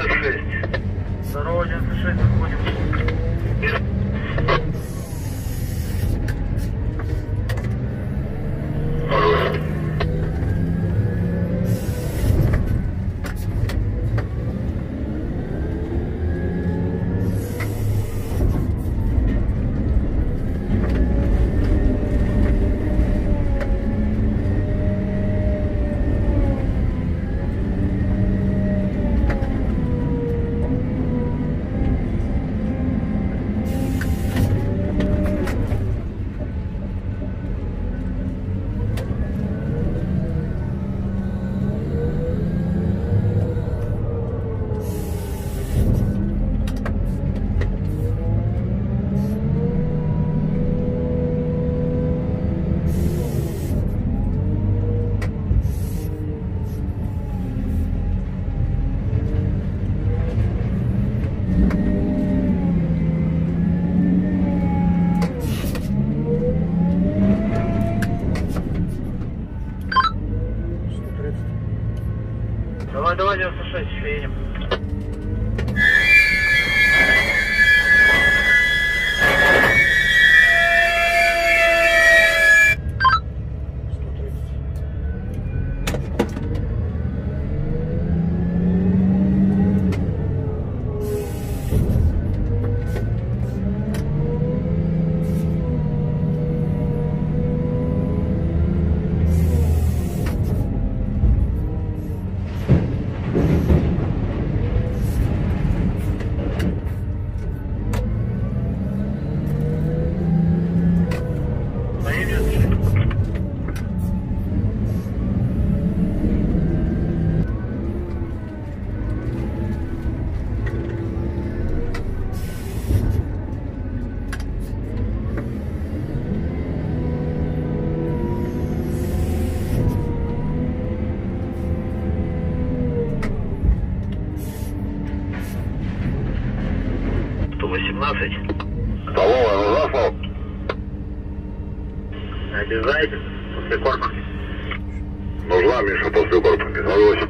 96. Здорово, 96. давай 96, едем. 18. Столовая, Ужасов. Обязательно. После корпуса. Нужна, Миша, после корпуса. 58.